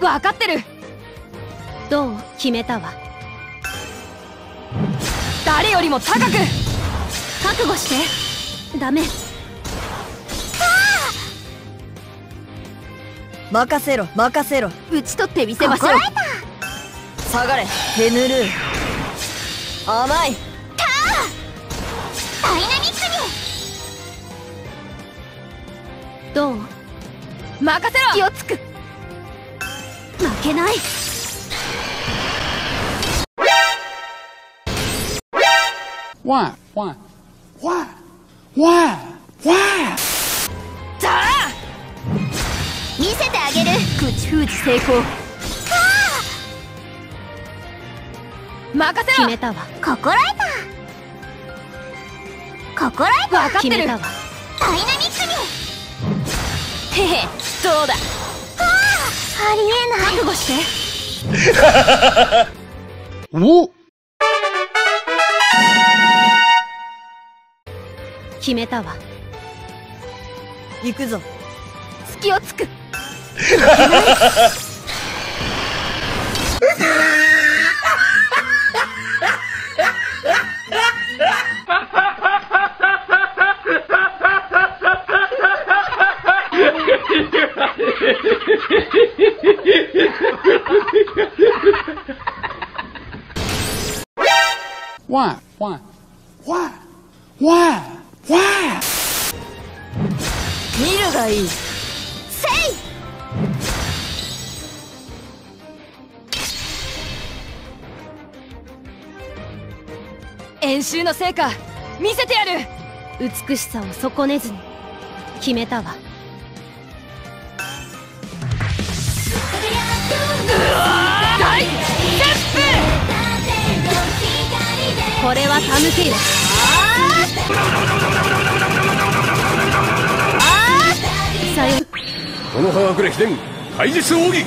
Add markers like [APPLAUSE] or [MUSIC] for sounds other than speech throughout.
分かってる。どう決めたわ？誰よりも高く。覚悟して。ダメ。任せろ任せろ。打ち取ってみせましょう。下がれヘヌルー甘い。ダイナミックどう？任せろ！気をつく負けない。わわわわわさあに見せてあげる。口封じ成功。任せろ。決めたわ。心得た。心得た。分かってる。ダイナミックに。へへどうだ。ありえない。覚悟して。[LAUGHS] お決めたわ。行くぞ。[LAUGHS] 隙をつく [LAUGHS] 見るがいい。せい！演習の成果見せてやる。美しさを損ねずに決めたわ。大ジこれはタムケイこの葉隠れ秘伝奥義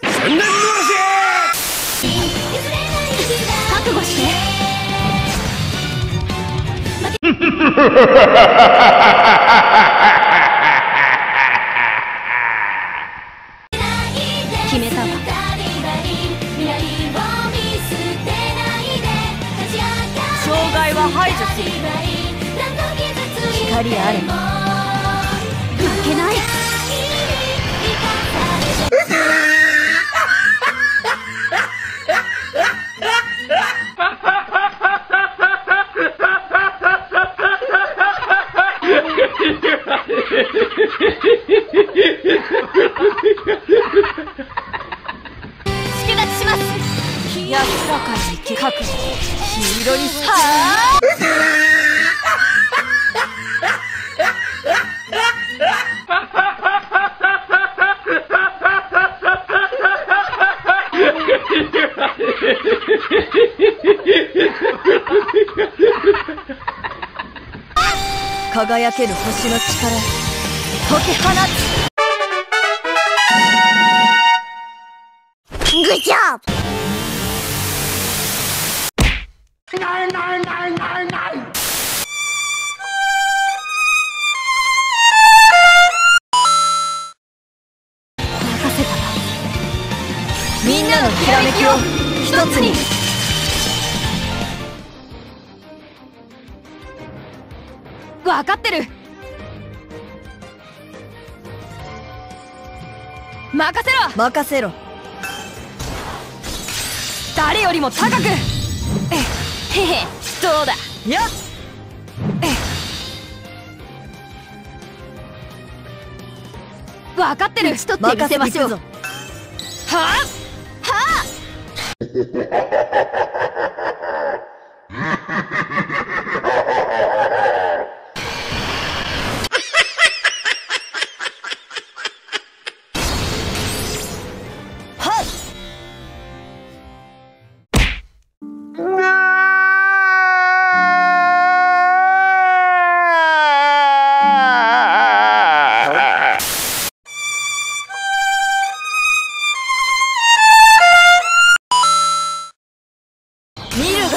千年の覚悟して。決 [LAUGHS] 安らかに生き覚悟黄色にさ輝ける星の力解き放つグッジョブ任せた。わみんなのひらめきを一つに。分かってる。任せろ。任せろ。誰よりも高く。えへへどうだ？やっ。分かってる。打ち取ってみせましょう任せていくぞ。はあ？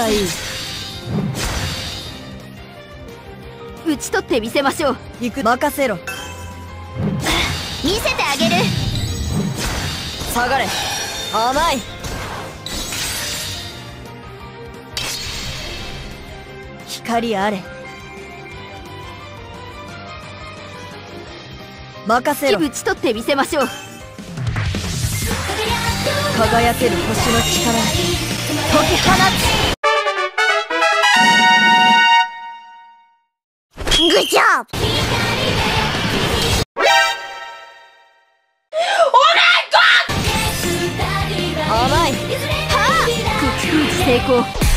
い。い打ち取ってみせましょう。行く。任せろ。下がれ。甘い。光あれ。任せろ。打ち取ってみせましょう。輝ける星の力。解き放つグッジョブ甘い口封じ成功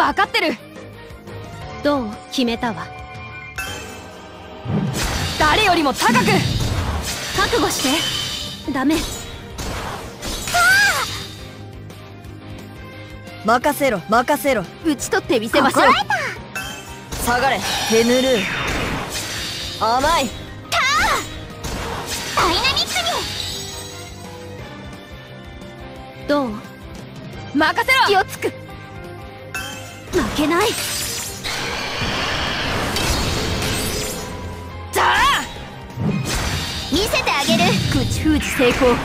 分かってる。どう決めたわ？誰よりも高く。覚悟して。ダメ。任せろ任せろ。打ち取ってみせましょう。下がれ。ヘヌルー。甘い。ダイナミックどう？任せろ。に気をつく負けない。じゃあ見せてあげる。口封じ成功。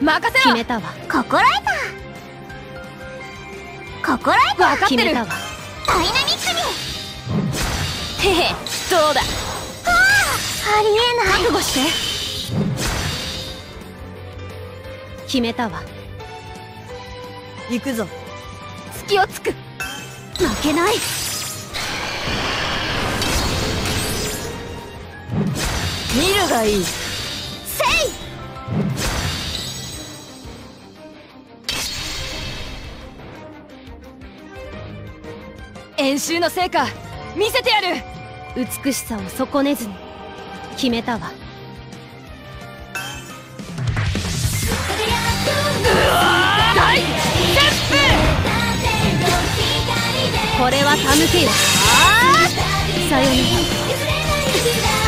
任せろ決めたわ。心得た。心得分かってる。ダイナミックにへへどうだ？ありえない。覚悟して。決めたわ行くぞ。隙をつく。負けない。見るがいい。せい。演習の成果見せてやる。美しさを損ねずに決めたわこれはタムケよさよなら。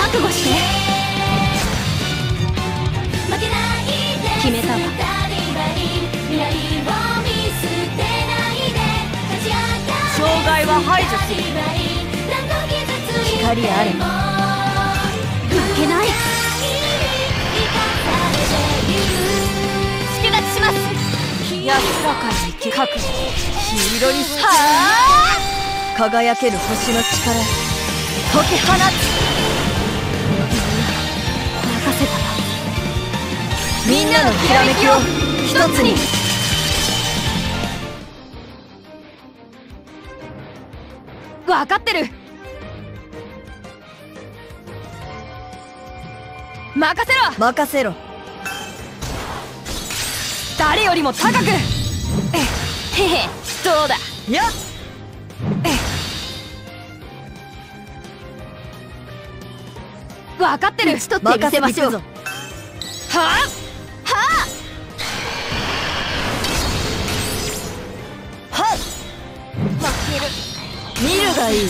覚悟して。決めたわ。障害は排除する。光あれ負けない。助立ちします。安らかに生き覚悟黄色にさ輝ける星の力解き放つ。任せたわみんなのひらめきを一つに。分かってる。任せろ。任せろ。誰よりも高く。えへへどうだ。やっ分かってる。打ち取ってみ任せせましょう。ていくぞ。ははっ。見るがいい。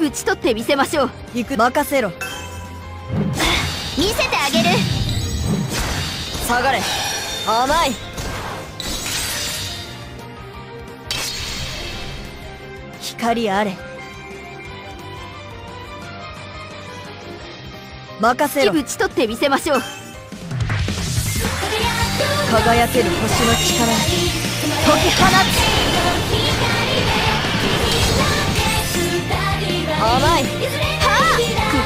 打ち取ってみせましょう行く任せろ。見せてあげる。下がれ。甘い。光あれ任せろ。打ち取ってみせましょう。輝ける星の力。解き放つ。甘い。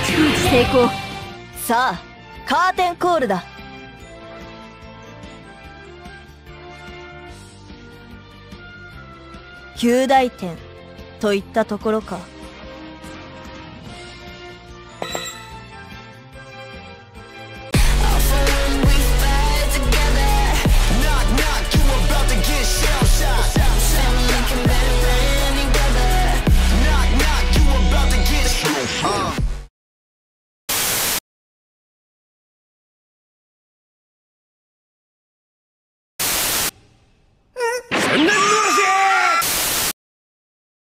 口封じ成功。さあカーテンコールだ。旧大点といったところか